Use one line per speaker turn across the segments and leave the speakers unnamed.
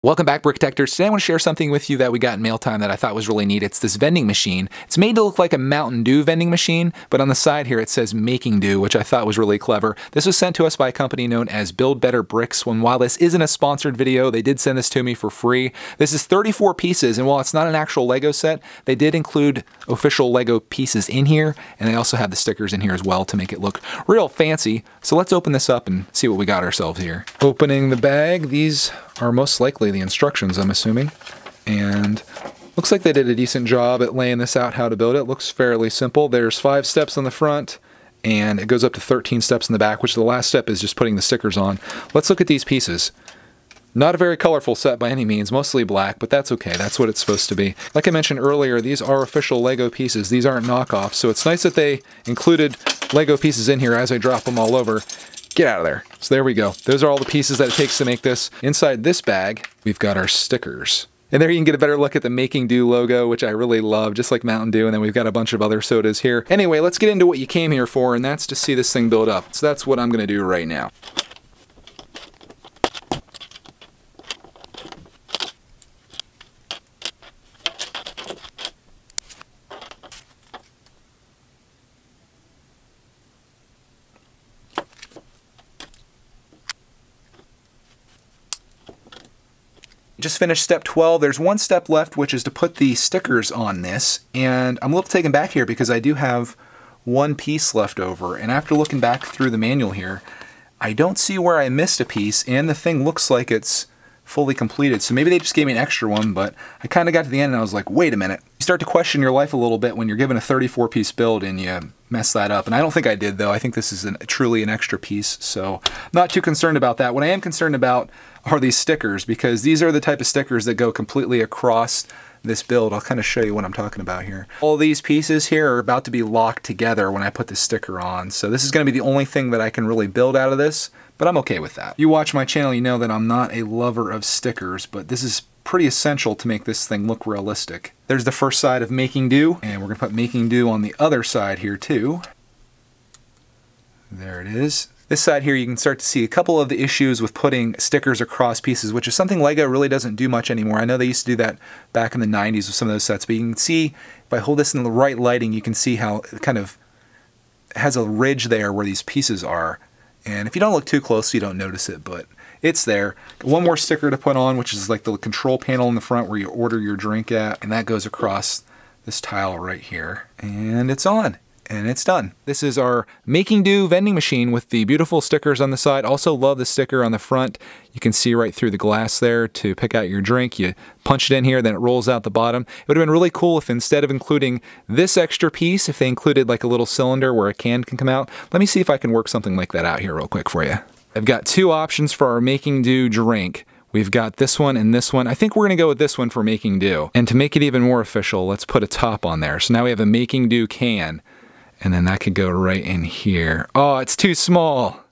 Welcome back, Brickitectors. Today I want to share something with you that we got in mail time that I thought was really neat. It's this vending machine. It's made to look like a Mountain Dew vending machine, but on the side here it says Making Dew, which I thought was really clever. This was sent to us by a company known as Build Better Bricks. When while this isn't a sponsored video, they did send this to me for free. This is 34 pieces, and while it's not an actual Lego set, they did include official Lego pieces in here, and they also have the stickers in here as well to make it look real fancy. So let's open this up and see what we got ourselves here. Opening the bag, these are most likely the instructions, I'm assuming. And looks like they did a decent job at laying this out how to build it. Looks fairly simple. There's five steps on the front and it goes up to 13 steps in the back, which the last step is just putting the stickers on. Let's look at these pieces. Not a very colorful set by any means, mostly black, but that's okay. That's what it's supposed to be. Like I mentioned earlier, these are official Lego pieces. These aren't knockoffs, so it's nice that they included Lego pieces in here as I drop them all over. Get out of there. So there we go. Those are all the pieces that it takes to make this. Inside this bag, we've got our stickers. And there you can get a better look at the Making Dew logo, which I really love, just like Mountain Dew, and then we've got a bunch of other sodas here. Anyway, let's get into what you came here for, and that's to see this thing build up. So that's what I'm gonna do right now. Just finished step 12. There's one step left, which is to put the stickers on this. And I'm a little taken back here because I do have one piece left over. And after looking back through the manual here, I don't see where I missed a piece. And the thing looks like it's fully completed. So maybe they just gave me an extra one, but I kind of got to the end and I was like, wait a minute. You start to question your life a little bit when you're given a 34 piece build and you mess that up. And I don't think I did though. I think this is an, truly an extra piece. So not too concerned about that. What I am concerned about are these stickers because these are the type of stickers that go completely across this build. I'll kind of show you what I'm talking about here. All these pieces here are about to be locked together when I put this sticker on. So this is going to be the only thing that I can really build out of this but I'm okay with that. You watch my channel, you know that I'm not a lover of stickers, but this is pretty essential to make this thing look realistic. There's the first side of Making Dew, and we're gonna put Making Dew on the other side here too. There it is. This side here, you can start to see a couple of the issues with putting stickers across pieces, which is something LEGO really doesn't do much anymore. I know they used to do that back in the 90s with some of those sets, but you can see, if I hold this in the right lighting, you can see how it kind of has a ridge there where these pieces are. And if you don't look too close, you don't notice it, but it's there. One more sticker to put on, which is like the control panel in the front where you order your drink at, and that goes across this tile right here. And it's on and it's done. This is our Making Dew vending machine with the beautiful stickers on the side. Also love the sticker on the front. You can see right through the glass there to pick out your drink. You punch it in here, then it rolls out the bottom. It would have been really cool if instead of including this extra piece, if they included like a little cylinder where a can can come out. Let me see if I can work something like that out here real quick for you. I've got two options for our Making Dew drink. We've got this one and this one. I think we're to go with this one for Making Dew. And to make it even more official, let's put a top on there. So now we have a Making Dew can. And then that could go right in here. Oh, it's too small.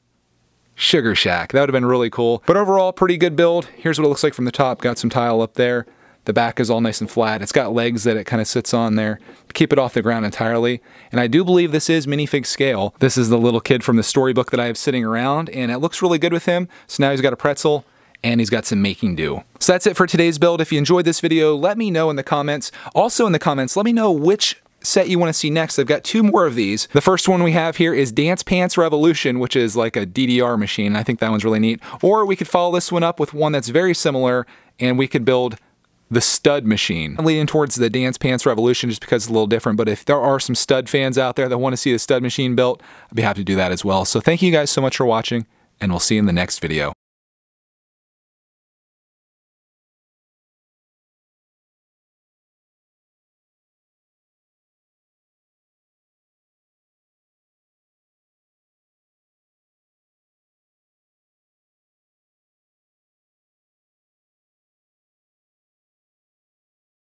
Sugar Shack. That would have been really cool. But overall, pretty good build. Here's what it looks like from the top. Got some tile up there. The back is all nice and flat. It's got legs that it kind of sits on there. Keep it off the ground entirely. And I do believe this is minifig scale. This is the little kid from the storybook that I have sitting around, and it looks really good with him. So now he's got a pretzel, and he's got some making dew. So that's it for today's build. If you enjoyed this video, let me know in the comments. Also in the comments, let me know which set you want to see next. I've got two more of these. The first one we have here is Dance Pants Revolution, which is like a DDR machine. I think that one's really neat. Or we could follow this one up with one that's very similar and we could build the stud machine. I'm leaning towards the Dance Pants Revolution just because it's a little different, but if there are some stud fans out there that want to see the stud machine built, I'd be happy to do that as well. So thank you guys so much for watching, and we'll see you in the next video.